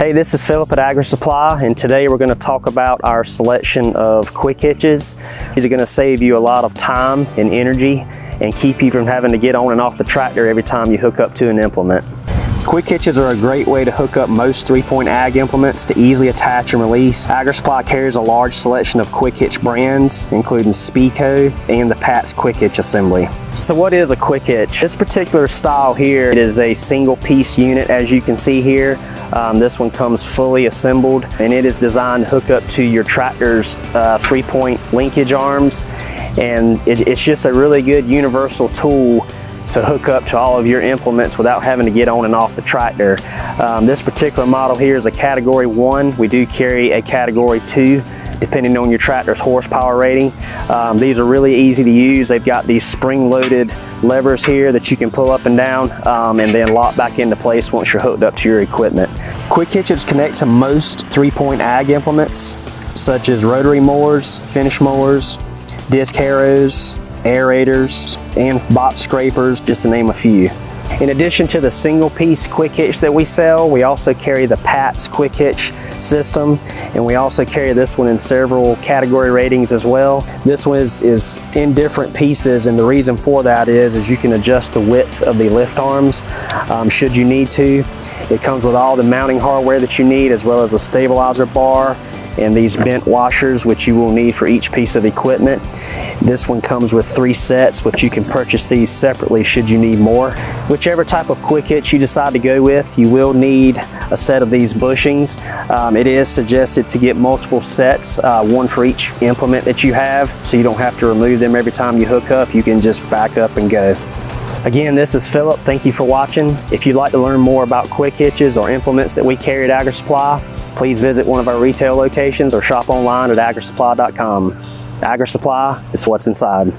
Hey, this is Philip at Agri Supply, and today we're going to talk about our selection of quick hitches. These are going to save you a lot of time and energy and keep you from having to get on and off the tractor every time you hook up to an implement. Quick hitches are a great way to hook up most three-point ag implements to easily attach and release. Agri Supply carries a large selection of quick hitch brands, including SpeeCo and the Pat's Quick Hitch Assembly. So what is a quick hitch? This particular style here is a single piece unit as you can see here. Um, this one comes fully assembled and it is designed to hook up to your tractor's uh, three point linkage arms and it, it's just a really good universal tool to hook up to all of your implements without having to get on and off the tractor. Um, this particular model here is a category one. We do carry a category two depending on your tractor's horsepower rating. Um, these are really easy to use. They've got these spring-loaded levers here that you can pull up and down um, and then lock back into place once you're hooked up to your equipment. Quick hitches connect to most three-point ag implements such as rotary mowers, finish mowers, disc harrows, aerators, and box scrapers, just to name a few. In addition to the single piece quick hitch that we sell, we also carry the Pat's quick hitch system and we also carry this one in several category ratings as well. This one is, is in different pieces and the reason for that is, is you can adjust the width of the lift arms um, should you need to. It comes with all the mounting hardware that you need as well as a stabilizer bar and these bent washers which you will need for each piece of equipment. This one comes with three sets which you can purchase these separately should you need more. Whichever type of quick hitch you decide to go with you will need a set of these bushings. Um, it is suggested to get multiple sets, uh, one for each implement that you have so you don't have to remove them every time you hook up. You can just back up and go. Again, this is Philip. Thank you for watching. If you'd like to learn more about quick hitches or implements that we carry at Agri Supply, please visit one of our retail locations or shop online at agrisupply.com. Agri Supply, it's what's inside.